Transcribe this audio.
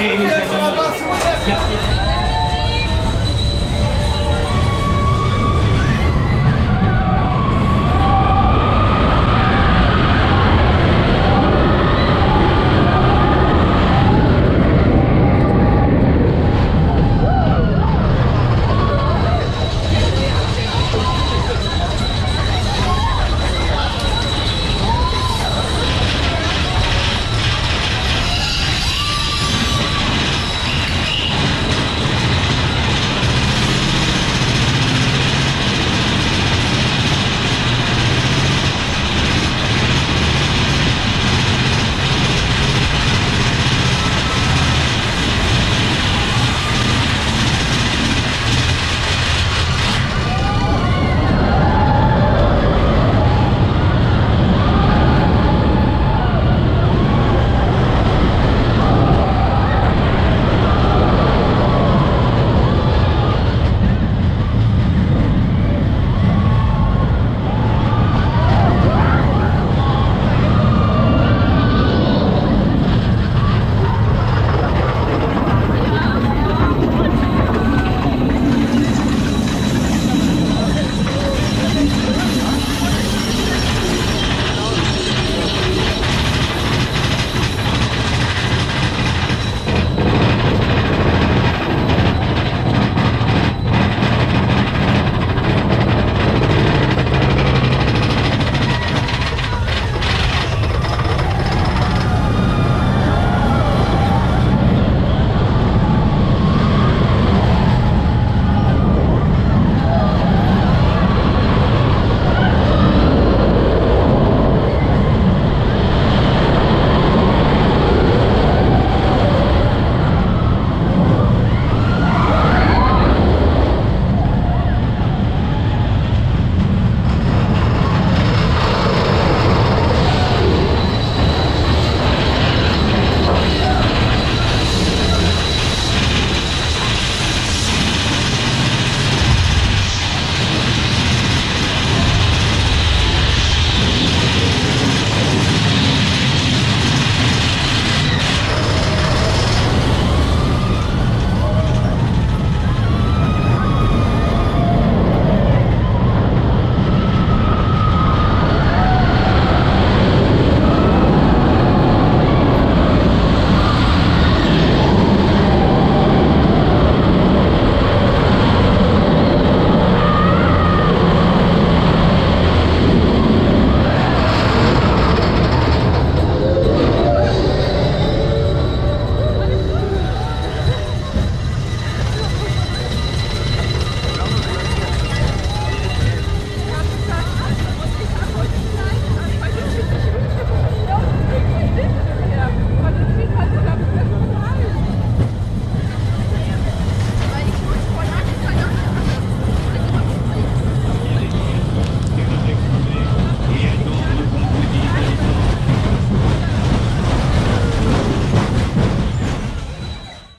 Kings.